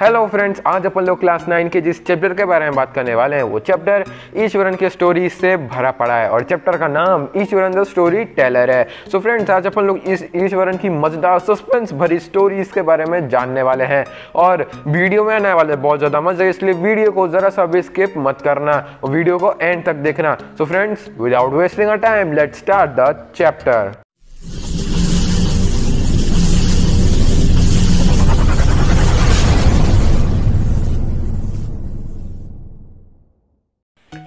Hello friends आज अपन लोग class nine के जिस चैप्टर के बारे में बात करने वाले हैं, वो चैप्टर ईश्वरन के स्टोरी से भरा पड़ा है और चैप्टर का नाम ईश्वरन द स्टोरी टेलर है। सो so फ्रेंड्स आज अपन लोग इस ईश्वरन की मज़ेदार सस्पेंस भरी स्टोरीज के बारे में जानने वाले हैं और वीडियो में आने वाले बहुत ज़्यादा मज़ा है इसलिए वीडियो को ज़रा सा भी स्किप मत करना और वीडियो को एंड तक देखना। So friends without wasting a time let start the chapter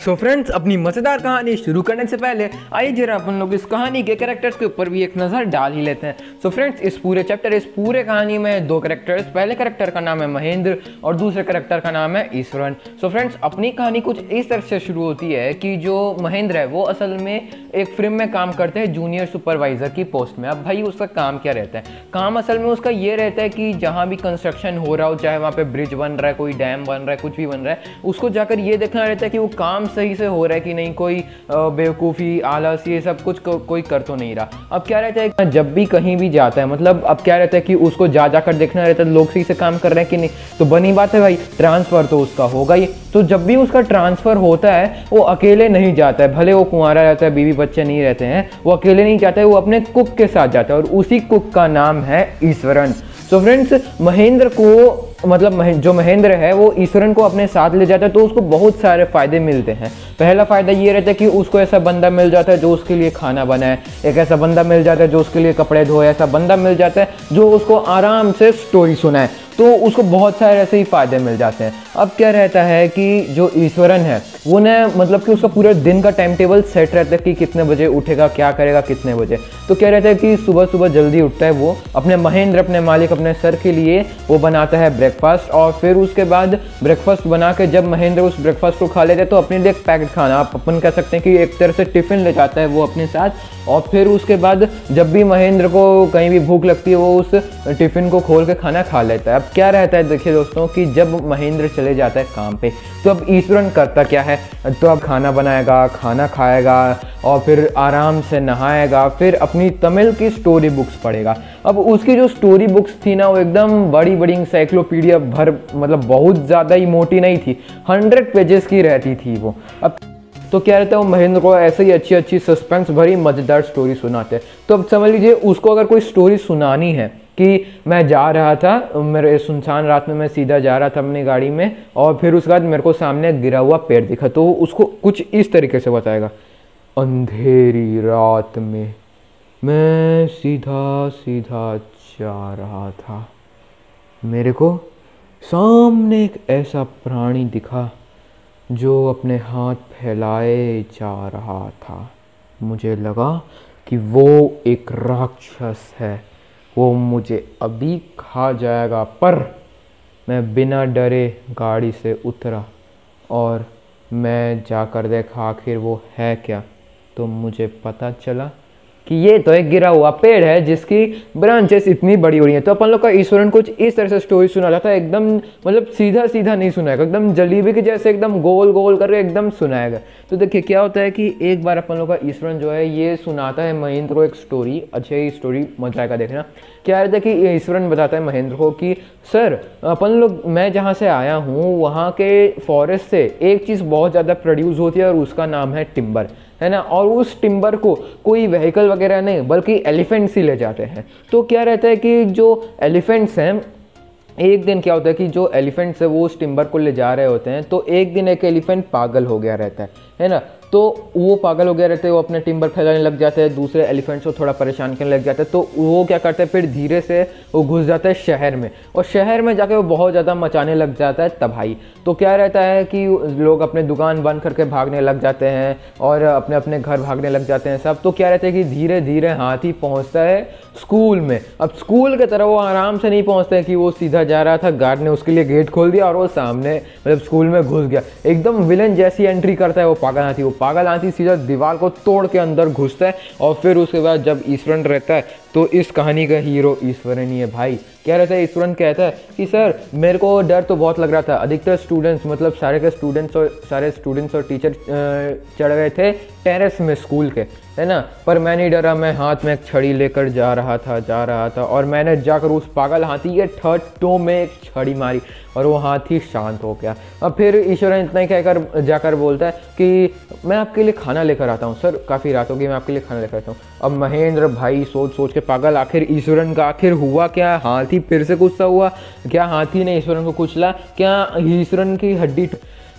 so so friends अपनी मज़ेदार कहानी शुरू करने से पहले आइए जरा अपन लोग इस कहानी के कैरेक्टर्स के ऊपर भी एक नज़र डाल ही लेते हैं। सो so फ्रेंड्स इस पूरे चैप्टर इस पूरे कहानी में दो कैरेक्टर्स पहले कैरेक्टर का नाम है महेंद्र और दूसरे कैरेक्टर का नाम है ईश्वरन। सो so फ्रेंड्स अपनी कहानी कुछ इस तरह से शुरू होती है कि जो महेंद्र है, वो असल में एक फ़िल्म में काम करते हैं जूनियर सुपरवाइजर की पोस्ट में। अब भाई, उसका काम क्या रहता है? काम असल में उसका ये रहता है कि जहाँ भी कंस्ट्रक्शन हो रहा हो, चाहे वहाँ पे ब्रिज बन रहा है, कोई डैम बन रहा है, कुछ भी बन रहा है, उसको जाकर ये देखना रहता है कि वो काम सही से हो रहा है कि नहीं कोई बेवकूफ़ी आलस ये सब कुछ को, कोई कर तो नहीं रहा। अब क्या रहता है जब भी कहीं भी जाता है मतलब अब क्या रहता है कि उसको जा जाकर देखना रहता है लोग सही से काम कर रहे हैं कि नहीं? तो बनी बात है भाई ट्रांसफ़र तो उसका होगा ही। तो जब भी उसका ट्रांसफ़र होता है वो अकेले नहीं जाता है। भले वो कुंवारा रहता है बीवी बच्चे नहीं रहते हैं वो अकेले नहीं जाता है वो अपने कुक के साथ जाता है और उसी कुक का नाम है ईश्वरन। तो फ्रेंड्स महेंद्र को मतलब जो महेंद्र है, वो ईश्वरन को अपने साथ ले जाता है तो उसको बहुत सारे फ़ायदे मिलते हैं। पहला फ़ायदा ये रहता है कि उसको ऐसा बंदा मिल जाता है जो उसके लिए खाना बनाए। एक ऐसा बंदा मिल जाता है जो उसके लिए कपड़े धोए। ऐसा बंदा मिल जाता है जो उसको आराम से स्टोरी सुनाए। तो उसको बहुत सारे ऐसे ही फ़ायदे मिल जाते हैं। अब क्या रहता है कि जो ईश्वरन है, वो ना मतलब कि उसका पूरे दिन का टाइम टेबल सेट रहता है कि कितने बजे उठेगा, क्या करेगा, कितने बजे। तो क्या रहता है कि सुबह सुबह जल्दी उठता है वो। अपने महेंद्र, अपने मालिक, अपने सर के लिए वो बनाता है ब्रेकफास्ट और फिर उसके बाद ब्रेकफास्ट बना के जब महेंद्र उस ब्रेकफास्ट को खा लेते हैं तो अपने लिए एक पैकेट खाना आप अपन कह सकते हैं कि एक तरह से टिफ़िन ले जाता है वो अपने साथ। और फिर उसके बाद जब भी महेंद्र को कहीं भी भूख लगती है, वो उस टिफ़िन को खोल के खाना खा लेता है। अब क्या रहता है, देखिए दोस्तों, कि जब महेंद्र चले जाता है काम पे तो अब ईश्वरन करता क्या है? तो अब खाना बनाएगा, खाना खाएगा और फिर आराम से नहाएगा, फिर अपनी तमिल की स्टोरी बुक्स पढ़ेगा। अब उसकी जो स्टोरी बुक्स थी ना, वो एकदम बड़ी बड़ी इंसाइक्लोपीडिया भर मतलब बहुत ज़्यादा ही मोटी नहीं थी। हंड्रेड पेजेस की रहती थी वो। अब तो क्या रहता है, वो महेंद्र को ऐसे ही अच्छी अच्छी सस्पेंस भरी मज़ेदार स्टोरी सुनाते हैं। तो अब समझ लीजिए, उसको अगर कोई स्टोरी सुनानी है कि मैं जा रहा था, मेरे सुनसान रात में मैं सीधा जा रहा था अपनी गाड़ी में और फिर उसके बाद मेरे को सामने गिरा हुआ पेड़ दिखा तो उसको कुछ इस तरीके से बताएगा, अंधेरी रात में मैं सीधा सीधा जा रहा था। मेरे को सामने एक ऐसा प्राणी दिखा जो अपने हाथ फैलाए जा रहा था। मुझे लगा कि वो एक राक्षस है। वो मुझे अभी खा जाएगा, पर मैं बिना डरे गाड़ी से उतरा और मैं जाकर देखा, आखिर वो है क्या? तो मुझे पता चला कि ये तो एक गिरा हुआ पेड़ है जिसकी ब्रांचेस इतनी बड़ी हो रही हैं। तो अपन लोग का ईश्वरन कुछ इस तरह से स्टोरी सुना जाता है एकदम मतलब सीधा सीधा नहीं सुनाएगा, एकदम जलीबी के जैसे एकदम गोल गोल करके एकदम सुनाएगा। तो देखिए, क्या होता है कि एक बार अपन लोग का ईश्वरन जो है, ये सुनाता है महेंद्र को एक स्टोरी अच्छी स्टोरी मज़ा आएगा देखना। क्या रहता है कि ईश्वरन बताता है महेंद्र को कि, सर, अपन लोग, मैं जहाँ से आया हूँ, वहाँ के फॉरेस्ट से एक चीज़ बहुत ज़्यादा प्रोड्यूस होती है और उसका नाम है टिम्बर है ना? और उस टिम्बर को कोई व्हीकल वगैरह नहीं, बल्कि एलिफेंट्स ही ले जाते हैं। तो क्या रहता है कि जो एलिफेंट्स हैं, एक दिन क्या होता है कि जो एलिफेंट्स है, वो उस टिम्बर को ले जा रहे होते हैं तो एक दिन एक एलिफेंट पागल हो गया रहता है। है ना? तो वो पागल हो गया रहते हैं, वो अपने टिम्बर फैलाने लग जाते हैं, दूसरे एलिफेंट्स को थोड़ा परेशान करने लग जाते हैं तो वो क्या करते हैं, फिर धीरे से वो घुस जाता है शहर में, और शहर में जाके वो बहुत ज़्यादा मचाने लग जाता है तबाही। तो क्या रहता है कि लोग अपने दुकान बंद करके भागने लग जाते हैं, और अपने अपने घर भागने लग जाते हैं सब तो क्या रहता है कि धीरे धीरे हाथी पहुँचता है स्कूल में। अब स्कूल की तरह वो आराम से नहीं पहुँचते कि वो सीधा जा रहा था, गार्ड ने उसके लिए गेट खोल दिया और वो सामने मतलब स्कूल में घुस गया। एकदम विलन जैसी एंट्री करता है वो पागल हाथी, वो पागल हाथी सीधा दीवार को तोड़ के अंदर घुसता है और फिर उसके बाद जब ईश्वरन रहता है तो इस कहानी का हीरो ईश्वरन ही है भाई। क्या रहता है? ईश्वरन कहता है कि, सर, मेरे को डर तो बहुत लग रहा था। अधिकतर स्टूडेंट्स मतलब सारे के स्टूडेंट्स और, सारे स्टूडेंट्स और टीचर चढ़ गए थे टेरेस में स्कूल के। है ना? पर मैं नहीं डरा, मैं हाथ में एक छड़ी लेकर जा रहा था, जा रहा था और मैंने जाकर उस पागल हाथी के थर्ड टो में एक छड़ी मारी और वो हाथी शांत हो गया। अब फिर ईश्वरन इतना ही कहकर, जाकर बोलता है कि, मैं आपके लिए खाना लेकर आता हूँ, सर। काफ़ी रात होगी मैं आपके लिए खाना लेकर आता हूँ। अब महेंद्र भाई सोच सोच के पागल, आखिर ईश्वरन का आखिर हुआ क्या? हाथी फिर से गुस्सा हुआ? क्या हाथी ने ईश्वरन को कुचला? क्या ईश्वरन की हड्डी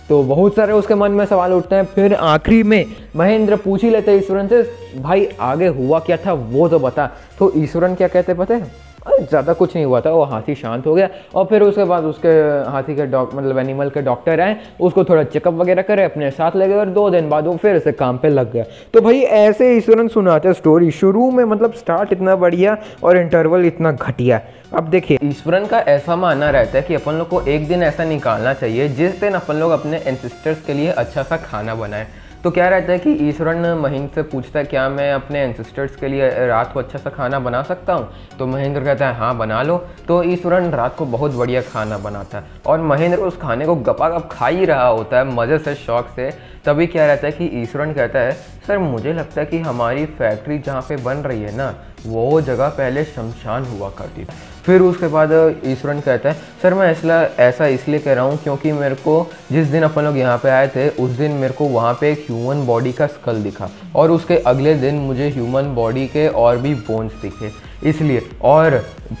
तो बहुत सारे उसके मन में सवाल उठते हैं। फिर आखिरी में महेंद्र पूछ ही लेते ईश्वरन से, भाई, आगे हुआ क्या था? वो तो बता। तो ईश्वरन क्या कहते पता है? ज़्यादा कुछ नहीं हुआ था, वो हाथी शांत हो गया और फिर उसके बाद उसके हाथी के डॉक मतलब एनिमल के डॉक्टर आए, उसको थोड़ा चेकअप वगैरह करे, अपने साथ ले गए और दो दिन बाद वो फिर से काम पे लग गया। तो भाई, ऐसे ईश्वरन सुनाते स्टोरी शुरू में मतलब स्टार्ट इतना बढ़िया और इंटरवल इतना घटिया। अब देखिए, ईश्वरन का ऐसा मानना रहता है कि अपन लोग को एक दिन ऐसा निकालना चाहिए, जिस दिन अपन लोग अपने एंसिस्टर्स के लिए अच्छा सा खाना बनाएँ। तो क्या रहता है कि ईश्वरन महेंद्र से पूछता है, क्या मैं अपने एंसिस्टर्स के लिए रात को अच्छा सा खाना बना सकता हूँ? तो महेंद्र कहता है हाँ बना लो। तो ईश्वरन रात को बहुत बढ़िया खाना बनाता है और महेंद्र उस खाने को गपा गप खा ही रहा होता है, मज़े से, शौक से। तभी क्या रहता है कि ईश्वरन कहता है, सर, मुझे लगता है कि हमारी फैक्ट्री जहाँ पे बन रही है ना, वो जगह पहले शमशान हुआ करती थी। फिर उसके बाद ईश्वरन कहता है, सर, मैं ऐसा ऐसा इसलिए कह रहा हूँ क्योंकि मेरे को जिस दिन अपन लोग यहाँ पे आए थे, उस दिन मेरे को वहाँ पे एक ह्यूमन बॉडी का स्कल दिखा और उसके अगले दिन मुझे ह्यूमन बॉडी के और भी बोन्स दिखे। इसलिए, और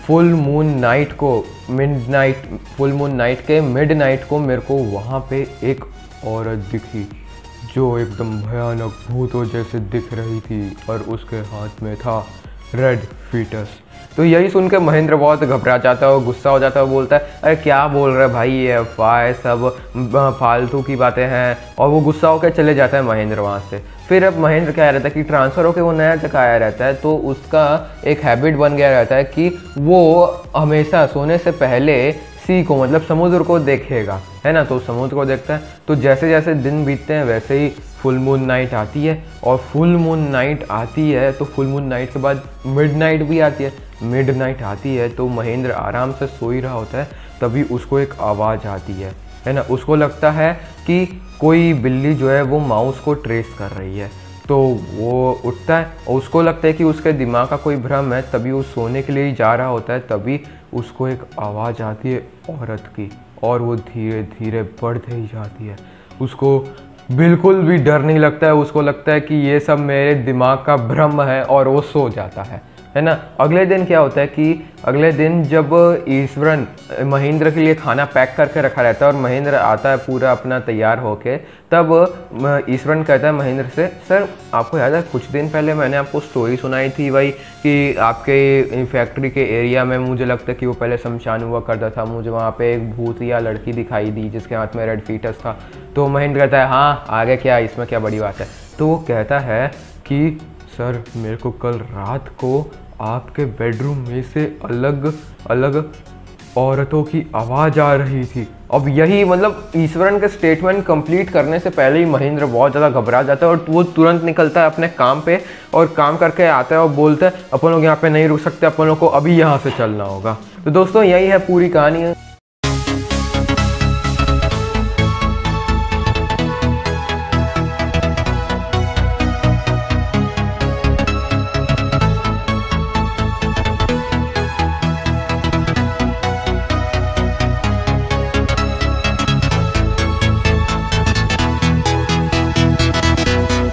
फुल मून नाइट को midnight full moon night के मिड नाइट को मेरे को वहाँ पे एक औरत दिखी, जो एकदम भयानक भूतों जैसे दिख रही थी और उसके हाथ में था रेड फीटस तो यही सुन के महेंद्र बहुत घबरा जाता है और गुस्सा हो जाता है बोलता है, अरे क्या बोल रहे भाई? ये अफवाह सब फालतू की बातें हैं। और वो गुस्सा होकर चले जाता है महेंद्र वहाँ से। फिर अब महेंद्र क्या रहता है कि ट्रांसफ़र होकर वो नया जगह आया रहता है तो उसका एक हैबिट बन गया रहता है कि वो हमेशा सोने से पहले सी को मतलब समुद्र को देखेगा, है ना? तो समुद्र को देखता है। तो जैसे जैसे दिन बीतते हैं, वैसे ही फुल मून नाइट आती है। और फुल मून नाइट आती है तो फुल मून नाइट के बाद मिड नाइट भी आती है। मिड नाइट आती है तो महेंद्र आराम से सो ही रहा होता है, तभी उसको एक आवाज़ आती है। है ना? उसको लगता है कि कोई बिल्ली जो है, वो माउस को ट्रेस कर रही है। तो वो उठता है, और उसको लगता है कि उसके दिमाग का कोई भ्रम है, तभी वो सोने के लिए जा रहा होता है, तभी उसको एक आवाज़ आती है औरत की और वो धीरे धीरे बढ़ते ही जाती है। उसको बिल्कुल भी डर नहीं लगता है, उसको लगता है कि ये सब मेरे दिमाग का भ्रम है और वो सो जाता है। है ना? अगले दिन क्या होता है कि अगले दिन जब ईश्वरन, महेंद्र के लिए खाना पैक करके रखा रहता है और महेंद्र आता है पूरा अपना तैयार होके, तब ईश्वरन कहता है महेंद्र से, सर, आपको याद है कुछ दिन पहले मैंने आपको स्टोरी सुनाई थी भाई कि आपके फैक्ट्री के एरिया में मुझे लगता है कि वो पहले शमशान हुआ करता था, मुझे वहाँ पे एक भूत या लड़की दिखाई दी जिसके हाथ में रेड फीटस था। तो महेंद्र कहता है हाँ आगे क्या, इसमें क्या बड़ी बात है? तो वो कहता है कि, सर, मेरे को कल रात को आपके बेडरूम में से अलग अलग औरतों की आवाज़ आ रही थी। अब यही मतलब ईश्वरन के स्टेटमेंट कंप्लीट करने से पहले ही महेंद्र बहुत ज़्यादा घबरा जाता है और वो तुरंत निकलता है अपने काम पे और काम करके आता है और बोलता है, अपन लोग यहाँ पे नहीं रुक सकते, अपन लोग को अभी यहाँ से चलना होगा। तो दोस्तों, यही है पूरी कहानी।